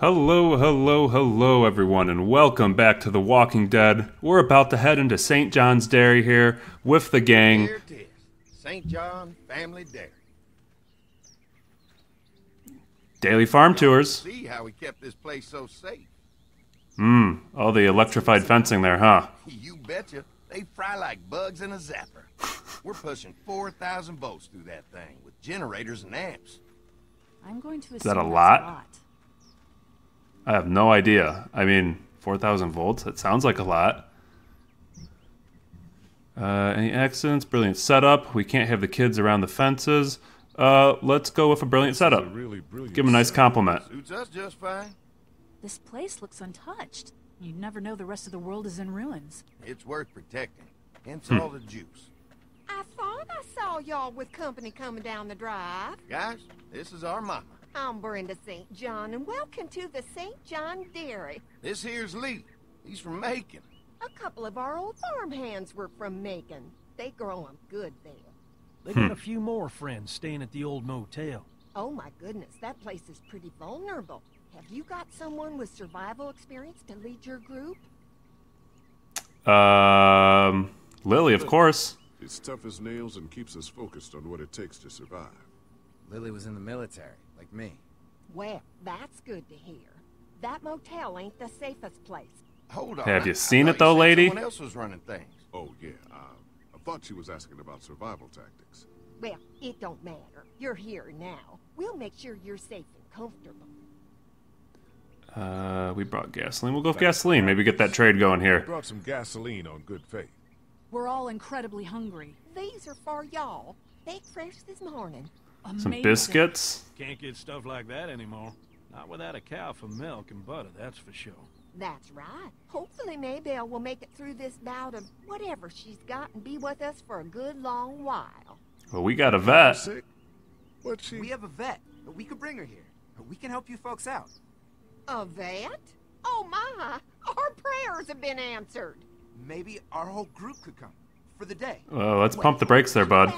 Hello, hello, hello, everyone, and welcome back to The Walking Dead. We're about to head into St. John's Dairy here with the gang. Here it is. St. John Family Dairy. Daily farm tours. See how we kept this place so safe. Hmm, all the electrified fencing there, huh? You betcha. They fry like bugs in a zapper. We're pushing 4,000 volts through that thing with generators and amps. I'm going to assume that a that's lot? I have no idea. I mean, 4,000 volts, that sounds like a lot. Uh, any accidents? Brilliant setup. We can't have the kids around the fences. Uh, let's go with a brilliant setup. really brilliant Give him a nice compliment. Suits us just fine. This place looks untouched. You'd never know the rest of the world is in ruins. It's worth protecting. Hence Hmm. all the juice. I thought I saw y'all with company coming down the drive. Guys, this is our mama. I'm Brenda St. John, and welcome to the St. John Dairy. This here's Lee. He's from Macon. A couple of our old farm hands were from Macon. They grow 'em good there. They got a few more friends staying at the old motel. Oh my goodness, that place is pretty vulnerable. Have you got someone with survival experience to lead your group? Um, Lilly, of course. It's tough as nails and keeps us focused on what it takes to survive. Lilly was in the military, like me. Well, that's good to hear. That motel ain't the safest place. Hold on. Have you seen it though, said lady? Someone else was running things. Oh, yeah, uh, I thought she was asking about survival tactics. Well, it don't matter. You're here now. We'll make sure you're safe and comfortable. Uh, we brought gasoline. We'll go with gasoline. Maybe get that trade going here. Brought some gasoline on good faith. We're all incredibly hungry. These are for y'all. Baked fresh this morning. Some biscuits. Can't get stuff like that anymore. Not without a cow for milk and butter, that's for sure. That's right. Hopefully Maybelle will make it through this bout of whatever she's got and be with us for a good long while. Well, we got a vet. Sick? What she? We have a vet. We could bring her here. We can help you folks out. A vet? Oh my! Our prayers have been answered. Maybe our whole group could come for the day. Well, let's pump the brakes there, How bud.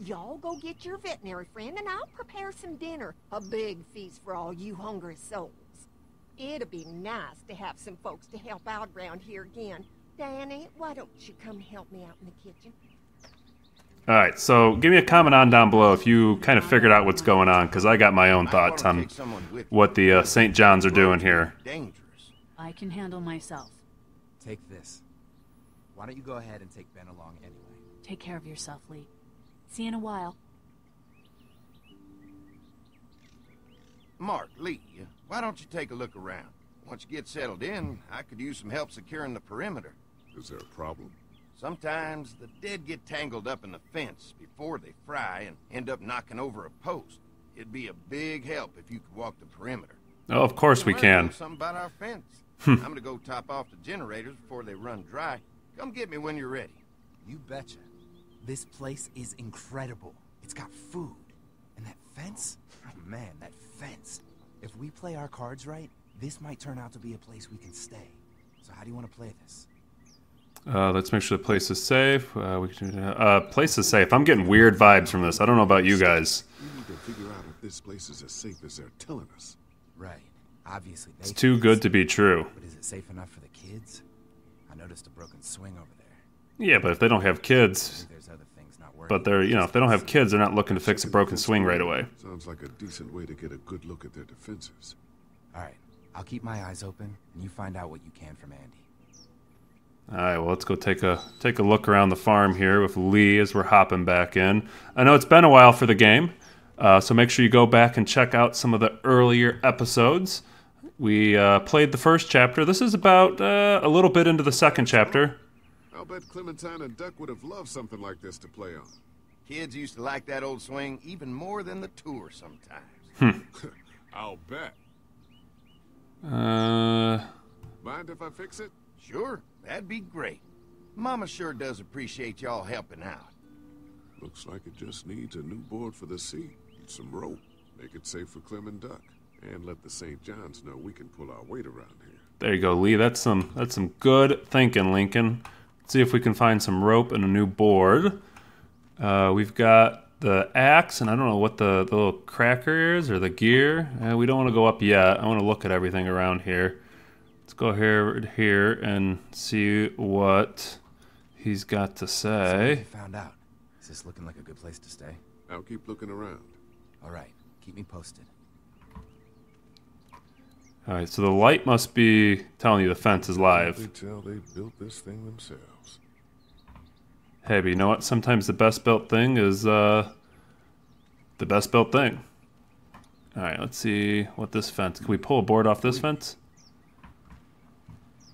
About this? Y'all go get your veterinary friend and I'll prepare some dinner. A big feast for all you hungry souls. It'd be nice to have some folks to help out around here again. Danny, why don't you come help me out in the kitchen? All right, so give me a comment on down below if you kind of figured out what's going on, because I got my own thoughts on take someone with what the uh, St. John's are doing here. Dangerous. I can handle myself. Take this. Why don't you go ahead and take Ben along anyway? Take care of yourself, Lee. See you in a while. Mark, Lee, why don't you take a look around? Once you get settled in, I could use some help securing the perimeter. Is there a problem? Sometimes the dead get tangled up in the fence before they fry and end up knocking over a post. It'd be a big help if you could walk the perimeter. Oh, of course we Learn a little can. Something about our fence. Hmm. I'm gonna go top off the generators before they run dry. Come get me when you're ready. You betcha. This place is incredible. It's got food. And that fence? Oh man, that fence. If we play our cards right, this might turn out to be a place we can stay. So how do you want to play this? Uh, let's make sure the place is safe. Uh, we can, uh, place is safe. I'm getting weird vibes from this. I don't know about you guys. We need to figure out if this place is as safe as they're telling us. Right. Obviously, they It's too think good to be true. But is it safe enough for the kids? I noticed a broken swing over there. Yeah, but if they don't have kids, think there's other things not working. but they're, you know, if they don't have kids, they're not looking to fix a broken swing right away. Sounds like a decent way to get a good look at their defenses. All right. I'll keep my eyes open, and you find out what you can from Andy. All right, well, let's go take a take a look around the farm here with Lee as we're hopping back in. I know it's been a while for the game, uh, so make sure you go back and check out some of the earlier episodes. We uh, played the first chapter. This is about uh, a little bit into the second chapter. I'll bet Clementine and Duck would have loved something like this to play on. Kids used to like that old swing even more than the tour sometimes. I'll bet. Uh, Mind if I fix it? Sure, that'd be great. Mama sure does appreciate y'all helping out. Looks like it just needs a new board for the seat and some rope. Make it safe for Clem and Duck. And let the St. John's know we can pull our weight around here. there you go, Lee. That's some that's some good thinking, Lincoln. Let's see if we can find some rope and a new board. Uh, we've got the axe, and I don't know what the, the little cracker is or the gear. Uh, we don't want to go up yet. I want to look at everything around here. Let's go here, here and see what he's got to So what have say. found out. Is this looking like a good place to stay? I'll keep looking around. All right, keep me posted. All right, so the light must be telling you the fence is live. They live. tell they built this thing themselves. Hey, but you know what? Sometimes the best built thing is uh, the best built thing. All right, let's see what this fence. Can we pull a board off this fence?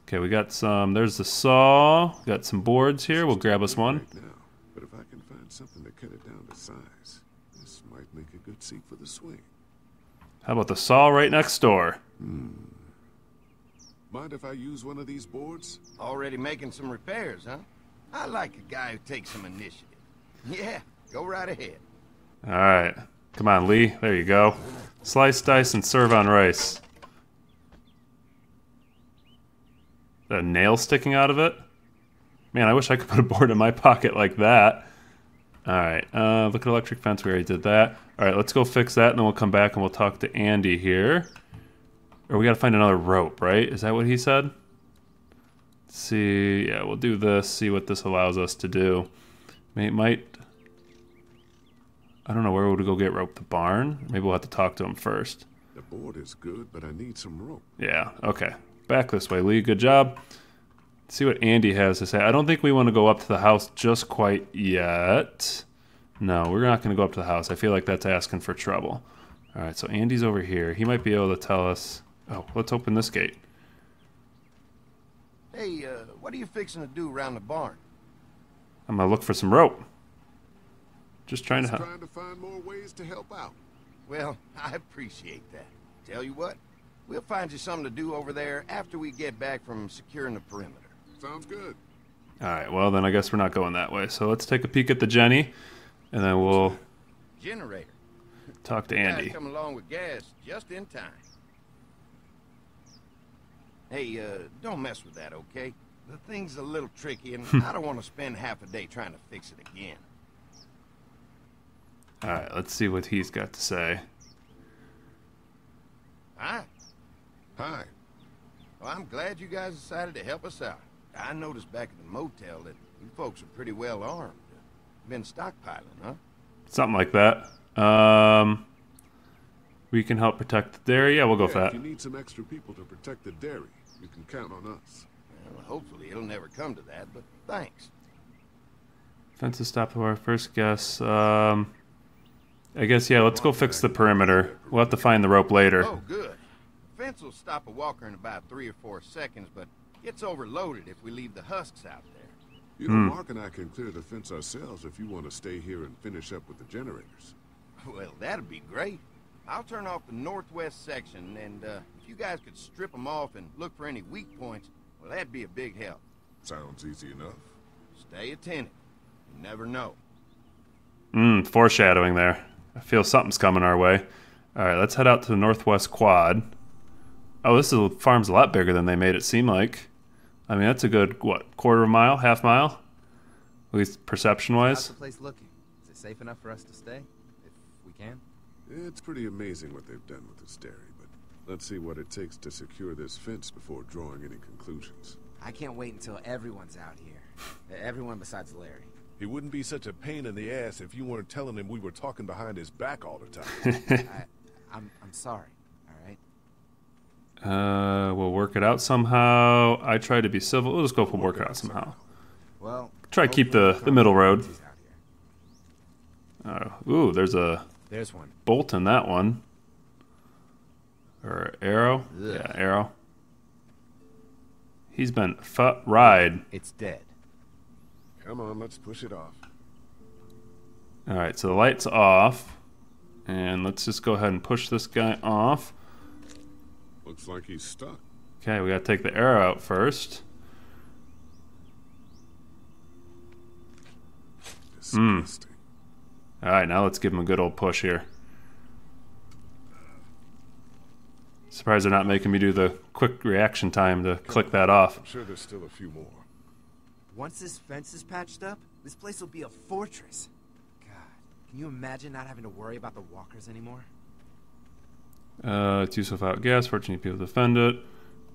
Okay, we got some. There's the saw. We got some boards here. We'll grab us one. Right now, but if I can find something to cut it down to size, this might make a good seat for the swing. How about the saw right next door? Mind if I use one of these boards? Already making some repairs, huh? I like a guy who takes some initiative. Yeah, go right ahead. All right, come on, Lee. There you go. Slice, dice, and serve on rice. A nail sticking out of it? Man, I wish I could put a board in my pocket like that. All right, uh, look at electric fence. We already did that. All right, let's go fix that, and then we'll come back and we'll talk to Andy here. Or we got to find another rope, right? Is that what he said? Let's see, yeah, we'll do this. See what this allows us to do. May- might. I don't know where we would we go get rope. The barn? Maybe we'll have to talk to him first. The board is good, but I need some rope. Yeah. Okay. Back this way, Lee. Good job. see what Andy has to say. I don't think we want to go up to the house just quite yet. No, we're not going to go up to the house. I feel like that's asking for trouble. All right. So Andy's over here. He might be able to tell us. Oh, let's open this gate. Hey, uh, what are you fixing to do around the barn? I'm gonna look for some rope. Just trying to Just help. trying to find more ways to help out. Well, I appreciate that. Tell you what, we'll find you something to do over there after we get back from securing the perimeter. Sounds good. All right. Well, then I guess we're not going that way. So let's take a peek at the Jenny, and then we'll Generator. talk to Andy. come along with gas just in time. Hey, uh, don't mess with that, okay? The thing's a little tricky, and I don't want to spend half a day trying to fix it again. All right. Let's see what he's got to say. Hi. Hi. Well, I'm glad you guys decided to help us out. I noticed back at the motel that you folks are pretty well armed. Been stockpiling, huh? Something like that. Um, we can help protect the dairy. Yeah, we'll go Yeah, for if you need some extra people to protect the dairy, you can count on us. Well, hopefully it'll never come to that, but thanks. Fences stop our first guess. Um, I guess yeah. Let's go fix the perimeter. We'll have to find the rope later. Oh, good. The fence will stop a walker in about three or four seconds, but it's overloaded if we leave the husks out there. You know, Mark and I can clear the fence ourselves if you want to stay here and finish up with the generators. Well, that'd be great. I'll turn off the northwest section, and uh, if you guys could strip them off and look for any weak points, well, that'd be a big help. Sounds easy enough. Stay attentive. You never know. Mmm, foreshadowing there. I feel something's coming our way. All right, let's head out to the northwest quad. Oh, this is, farm's a lot bigger than they made it seem like. I mean, that's a good what quarter of a mile, half mile, at least perception-wise. How's the place looking? Is it safe enough for us to stay? If we can? It's pretty amazing what they've done with this dairy, but let's see what it takes to secure this fence before drawing any conclusions. I can't wait until everyone's out here. Everyone besides Larry. He wouldn't be such a pain in the ass if you weren't telling him we were talking behind his back all the time. I, I'm, I'm sorry. All right. Uh, we'll work it out somehow. I try to be civil. We'll just go for work it out somehow. Well. Try to keep the- the middle road. he's out here. Uh, ooh, there's a There's one. bolt in that one. Or arrow. Ugh. Yeah, arrow. He's been fu- ride. It's dead. Come on, let's push it off. All right, so the light's off, and let's just go ahead and push this guy off. Looks like he's stuck. Okay, we got to take the arrow out first. Disgusting. Hmm. All right, now let's give him a good old push here. Surprised they're not making me do the quick reaction time to click that off. I'm sure there's still a few more. Once this fence is patched up, this place will be a fortress. God, Can you imagine not having to worry about the walkers anymore? Uh, it's used without gas. Fortunately, people defend it.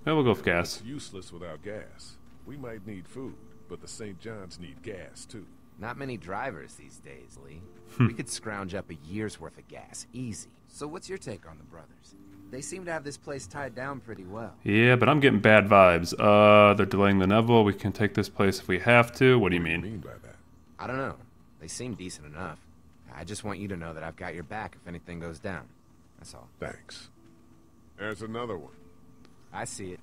Yeah, we'll go with gas. It's useless without gas. We might need food, but the St. John's need gas, too. Not many drivers these days, Lee. Hmm. we could scrounge up a year's worth of gas, easy. So what's your take on the brothers? They seem to have this place tied down pretty well. Yeah, but I'm getting bad vibes. Uh, they're delaying the Neville. We can take this place if we have to. What do you mean? mean by that? I don't know. They seem decent enough. I just want you to know that I've got your back if anything goes down. That's all. Thanks. There's another one. I see it.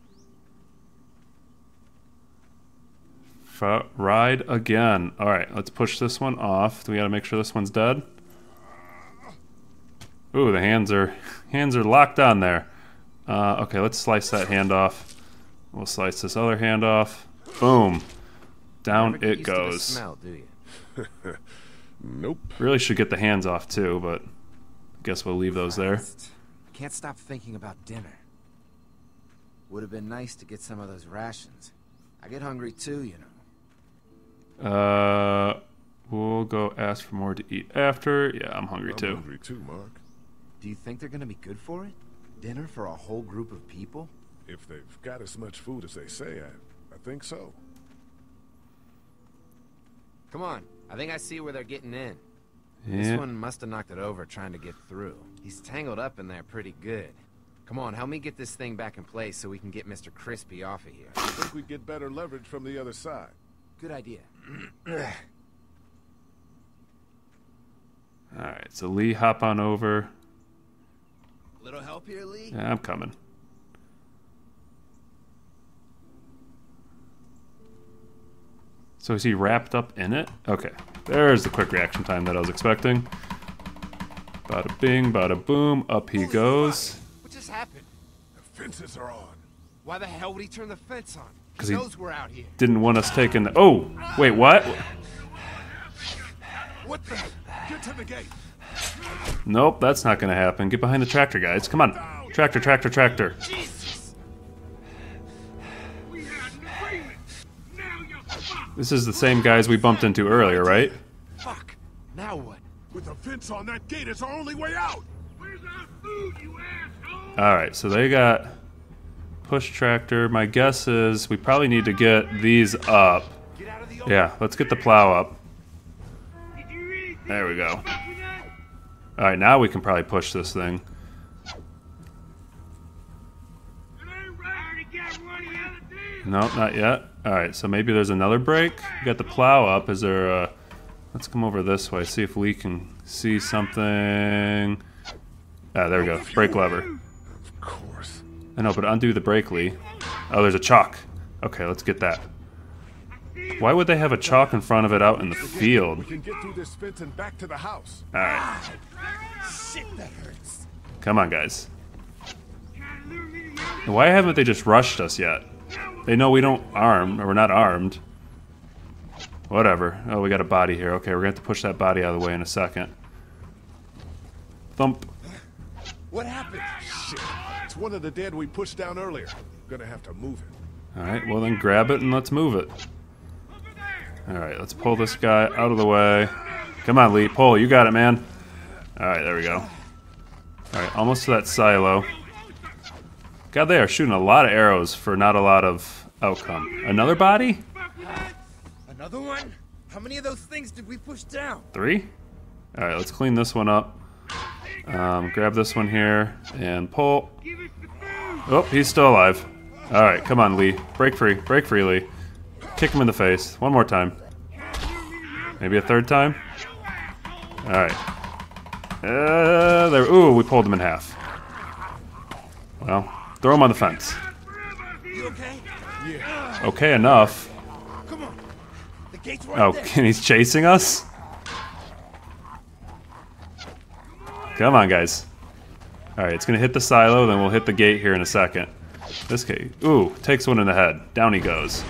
Ride again. All right, let's push this one off. Do we got to make sure this one's dead? Ooh, the hands are hands are locked on there. Uh, okay, let's slice that hand off. We'll slice this other hand off. Boom. Down Never it used to the goes. smell, do you? Nope. Really should get the hands off too, but I guess we'll leave those there. I can't stop thinking about dinner. Would have been nice to get some of those rations. I get hungry too, you know. Uh, we'll go ask for more to eat after. Yeah, I'm hungry I'm too. hungry too, Mark. Do you think they're gonna be good for it? Dinner for a whole group of people? If they've got as much food as they say, I, I think so. Come on. I think I see where they're getting in. Yeah. This one must have knocked it over trying to get through. He's tangled up in there pretty good. Come on, help me get this thing back in place so we can get Mr. Crispy off of here. I think we'd get better leverage from the other side. Good idea. All right, so Lee, hop on over. Little help here, Lee? Yeah, I'm coming. So is he wrapped up in it? Okay, there's the quick reaction time that I was expecting. Bada bing, bada boom, up he goes. What just happened? The fences are on. Why the hell would he turn the fence on? 'Cause he he- we're out here. Didn't want us taking the. Oh, wait, what? What the? Get to the gate. Nope, that's not gonna happen. Get behind the tractor, guys. Come on. Tractor, tractor, tractor. This is the same guys we bumped into earlier, right? Fuck. Now what? With a fence on that gate, it's our only way out. Alright, so they got push tractor. My guess is we probably need to get these up. Yeah, let's get the plow up. There we go. Alright, now we can probably push this thing. No, not yet. Alright, so maybe there's another break. We got the plow up. Is there a... Let's come over this way, see if we can see something. Ah, there we go. Brake lever. Of course. I know, but undo the brake, Lee. Oh, there's a chalk. Okay, let's get that. Why would they have a chalk in front of it out in the field? We can get through this fence and back to the house. Alright, Shit, that hurts. come on, guys. Why haven't they just rushed us yet? They know we don't arm, or we're not armed. Whatever. Oh, we got a body here. Okay, we're gonna have to push that body out of the way in a second. Thump. What happened? Shit. It's one of the dead we pushed down earlier. Gonna have to move it. Alright, well then grab it and let's move it. Alright, let's pull this guy out of the way. Come on, Lee, pull. You got it, man. Alright, there we go. Alright, almost to that silo. God, they are shooting a lot of arrows for not a lot of outcome. Another body? Another one? How many of those things did we push down? Three? Alright, let's clean this one up. Um, grab this one here and pull. Oh, he's still alive. Alright, come on, Lee. Break free. Break free, Lee. Kick him in the face. One more time. Maybe a third time? Alright. Uh, there. Ooh, we pulled him in half. Well, throw him on the fence. Okay? Enough. Come on. The gate's right Oh, and he's chasing us? Come on, guys. Alright, it's gonna hit the silo, then we'll hit the gate here in a second. This gate. Ooh, takes one in the head. Down he goes.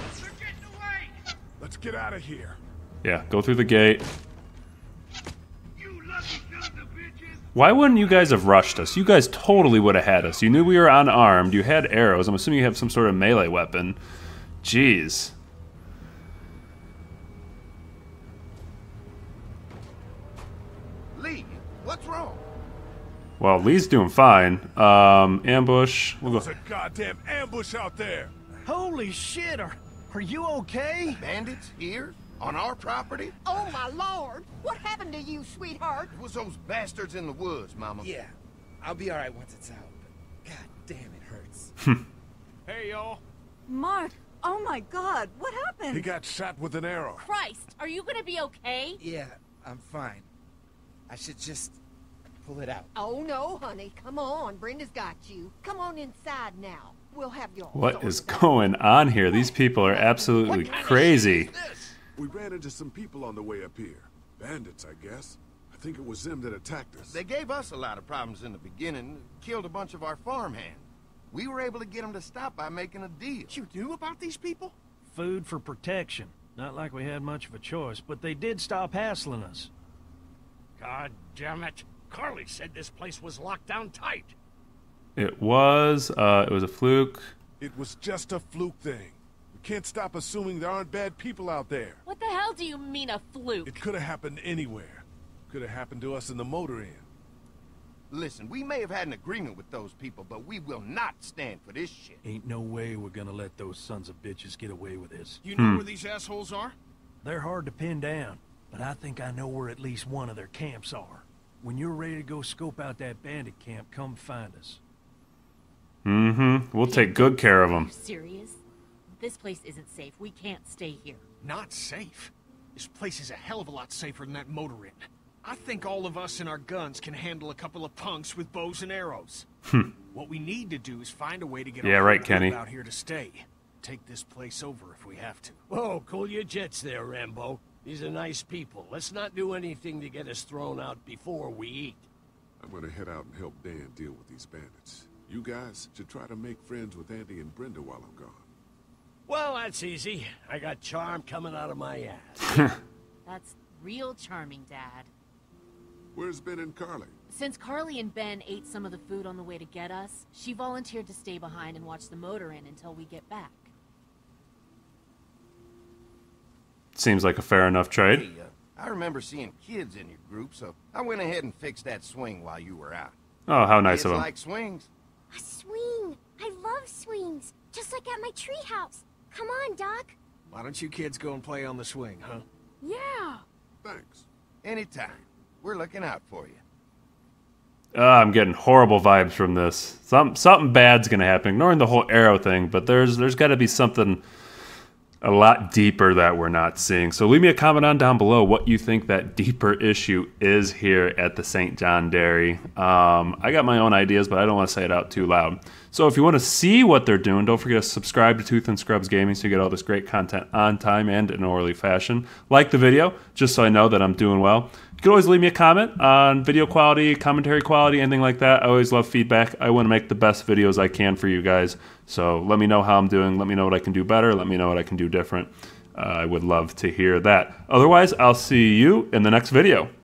Let's get out of here. Yeah, go through the gate. Why wouldn't you guys have rushed us? You guys totally would have had us. You knew we were unarmed. You had arrows. I'm assuming you have some sort of melee weapon. Jeez. Well, Lee's doing fine. Um, ambush. We'll go. There's a goddamn ambush out there. Holy shit, are, are you okay? Bandits here? On our property? Oh, my lord! What happened to you, sweetheart? It was those bastards in the woods, Mama. Yeah, I'll be alright once it's out. But god damn, it hurts. Hey, y'all. Mark, oh my god, what happened? He got shot with an arrow. Christ, are you gonna be okay? yeah, I'm fine. I should just pull it out. Oh, no, honey. Come on. Brenda's got you. Come on inside now. We'll have your What is going on here? These people are absolutely crazy. We ran into some people on the way up here. Bandits, I guess. I think it was them that attacked us. They gave us a lot of problems in the beginning, killed a bunch of our farmhands. We were able to get them to stop by making a deal. What You knew about these people? Food for protection. Not like we had much of a choice, but they did stop hassling us. God damn it. Carley said this place was locked down tight. It was. Uh, it was a fluke. It was just a fluke thing. We can't stop assuming there aren't bad people out there. What the hell do you mean a fluke? It could have happened anywhere. Could have happened to us in the motor inn. Listen, we may have had an agreement with those people, but we will not stand for this shit. Ain't no way we're gonna let those sons of bitches get away with this. You know where these assholes are? They're hard to pin down, but I think I know where at least one of their camps are. When you're ready to go scope out that bandit camp, come find us. Mm-hmm. We'll take good care of Are them. you serious? This place isn't safe. We can't stay here. Not safe. This place is a hell of a lot safer than that motor inn. I think all of us and our guns can handle a couple of punks with bows and arrows. what we need to do is find a way to get Yeah, our right, Kenny. out here to stay. Take this place over if we have to. Whoa, cool your jets there, Rambo. These are nice people. Let's not do anything to get us thrown out before we eat. I'm gonna head out and help Dan deal with these bandits. You guys should try to make friends with Andy and Brenda while I'm gone. Well, that's easy. I got charm coming out of my ass. That's real charming, Dad. Where's Ben and Carley? Since Carley and Ben ate some of the food on the way to get us, she volunteered to stay behind and watch the motor inn until we get back. Seems like a fair enough trade. Hey, uh, I remember seeing kids in your group, so I went ahead and fixed that swing while you were out. Oh, how nice Kids of them. like swings. A swing. I love swings. Just like at my treehouse. Come on, Duck. Why don't you kids go and play on the swing, huh? Yeah. Thanks. Anytime. We're looking out for you. Uh, I'm getting horrible vibes from this. Some something bad's gonna happen. Ignoring the whole arrow thing, but there's there's got to be something a lot deeper that we're not seeing. So leave me a comment on down below what you think that deeper issue is here at the St. John Dairy. Um, I got my own ideas, but I don't want to say it out too loud. So if you want to see what they're doing, don't forget to subscribe to Tooth and Scrubs Gaming so you get all this great content on time and in an orderly fashion. Like the video, just so I know that I'm doing well. You can always leave me a comment on video quality, commentary quality, anything like that. I always love feedback. I want to make the best videos I can for you guys. So let me know how I'm doing. Let me know what I can do better. Let me know what I can do different. Uh, I would love to hear that. Otherwise, I'll see you in the next video.